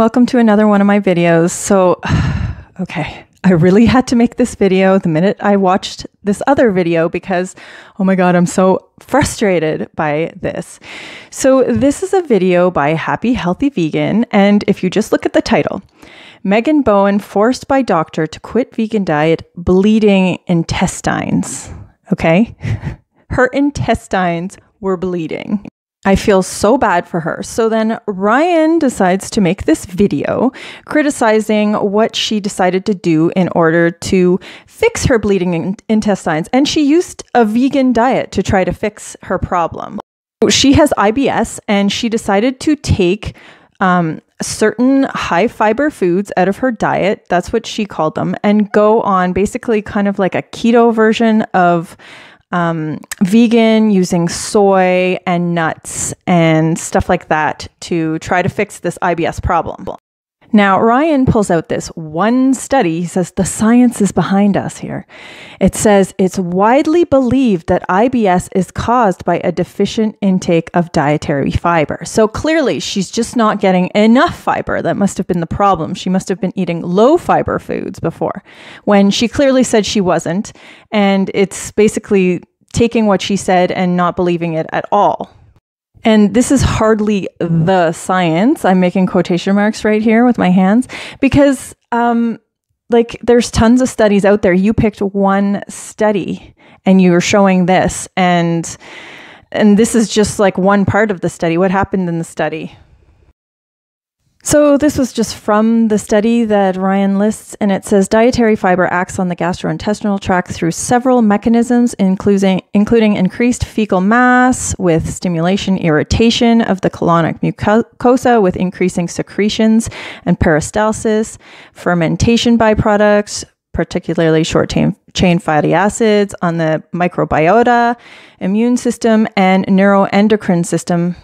welcome to another one of my videos. So, okay, I really had to make this video the minute I watched this other video because, oh my God, I'm so frustrated by this. So, this is a video by Happy Healthy Vegan. And if you just look at the title, Megan Bowen forced by doctor to quit vegan diet, bleeding intestines. Okay. Her intestines were bleeding. I feel so bad for her. So then Ryan decides to make this video criticizing what she decided to do in order to fix her bleeding in- intestines. And she used a vegan diet to try to fix her problem. She has IBS and she decided to take um, certain high fiber foods out of her diet. That's what she called them, and go on basically kind of like a keto version of um, vegan using soy and nuts and stuff like that to try to fix this IBS problem. Now, Ryan pulls out this one study. He says the science is behind us here. It says it's widely believed that IBS is caused by a deficient intake of dietary fiber. So clearly, she's just not getting enough fiber. That must have been the problem. She must have been eating low fiber foods before when she clearly said she wasn't. And it's basically taking what she said and not believing it at all. And this is hardly the science. I'm making quotation marks right here with my hands because, um, like, there's tons of studies out there. You picked one study and you were showing this, and and this is just like one part of the study. What happened in the study? So, this was just from the study that Ryan lists, and it says dietary fiber acts on the gastrointestinal tract through several mechanisms, including, including increased fecal mass with stimulation, irritation of the colonic mucosa with increasing secretions and peristalsis, fermentation byproducts, particularly short chain fatty acids on the microbiota, immune system, and neuroendocrine system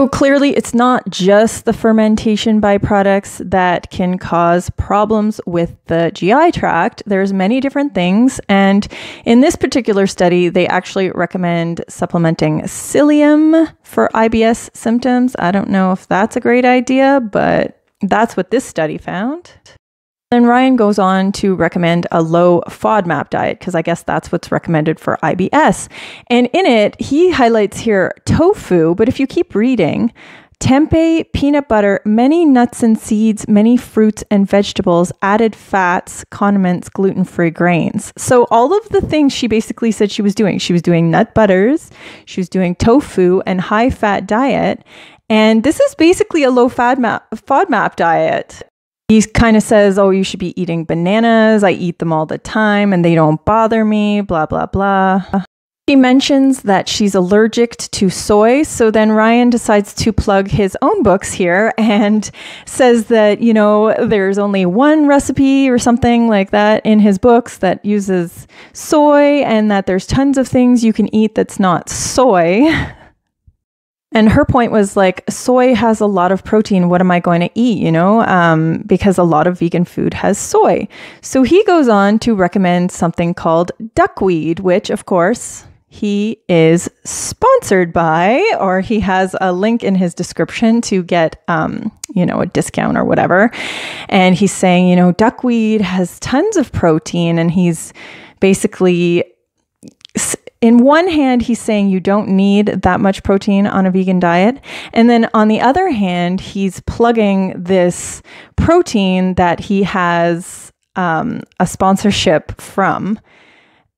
so clearly, it's not just the fermentation byproducts that can cause problems with the GI tract. There's many different things, and in this particular study, they actually recommend supplementing psyllium for IBS symptoms. I don't know if that's a great idea, but that's what this study found. Then Ryan goes on to recommend a low FODMAP diet because I guess that's what's recommended for IBS. And in it, he highlights here tofu, but if you keep reading, tempeh, peanut butter, many nuts and seeds, many fruits and vegetables, added fats, condiments, gluten free grains. So, all of the things she basically said she was doing, she was doing nut butters, she was doing tofu and high fat diet. And this is basically a low FODMAP, FODMAP diet he kind of says, Oh, you should be eating bananas. I eat them all the time and they don't bother me, blah, blah, blah. She mentions that she's allergic to soy. So then Ryan decides to plug his own books here and says that, you know, there's only one recipe or something like that in his books that uses soy and that there's tons of things you can eat that's not soy. And her point was like, soy has a lot of protein. What am I going to eat? You know, um, because a lot of vegan food has soy. So he goes on to recommend something called duckweed, which, of course, he is sponsored by, or he has a link in his description to get, um, you know, a discount or whatever. And he's saying, you know, duckweed has tons of protein, and he's basically in one hand, he's saying you don't need that much protein on a vegan diet. And then on the other hand, he's plugging this protein that he has um, a sponsorship from.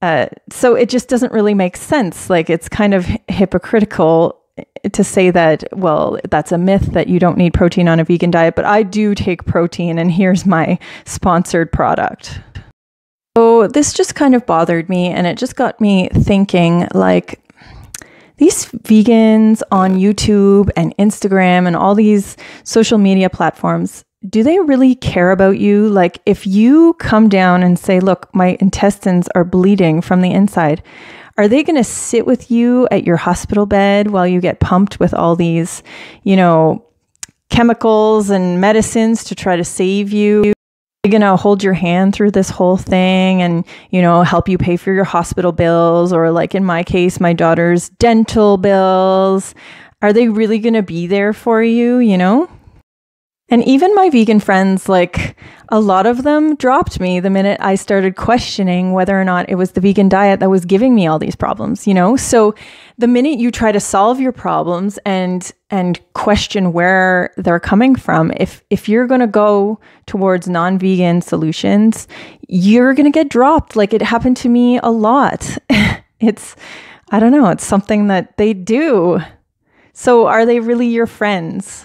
Uh, so it just doesn't really make sense. Like it's kind of hypocritical to say that, well, that's a myth that you don't need protein on a vegan diet, but I do take protein, and here's my sponsored product. So this just kind of bothered me and it just got me thinking like these vegans on YouTube and Instagram and all these social media platforms, do they really care about you? Like if you come down and say, "Look, my intestines are bleeding from the inside." Are they going to sit with you at your hospital bed while you get pumped with all these, you know, chemicals and medicines to try to save you? Going to hold your hand through this whole thing and, you know, help you pay for your hospital bills or like in my case, my daughter's dental bills? Are they really going to be there for you, you know? And even my vegan friends, like a lot of them dropped me the minute I started questioning whether or not it was the vegan diet that was giving me all these problems, you know? So the minute you try to solve your problems and and question where they're coming from, if if you're going to go towards non-vegan solutions, you're going to get dropped. Like it happened to me a lot. it's I don't know, it's something that they do. So are they really your friends?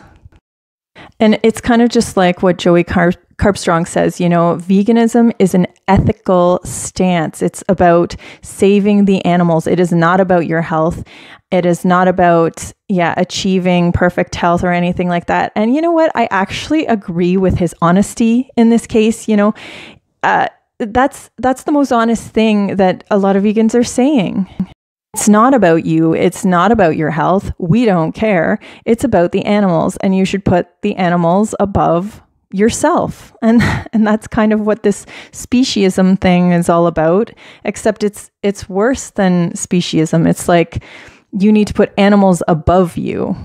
And it's kind of just like what Joey Carb- Carbstrong says, you know, veganism is an ethical stance. It's about saving the animals. It is not about your health. It is not about, yeah, achieving perfect health or anything like that. And you know what? I actually agree with his honesty in this case. You know, uh, that's that's the most honest thing that a lot of vegans are saying. It's not about you. It's not about your health. We don't care. It's about the animals, and you should put the animals above yourself. And and that's kind of what this speciesism thing is all about, except it's it's worse than speciesism. It's like you need to put animals above you.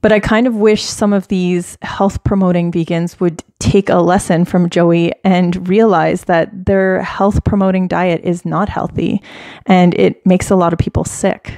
But I kind of wish some of these health promoting vegans would take a lesson from Joey and realize that their health promoting diet is not healthy and it makes a lot of people sick.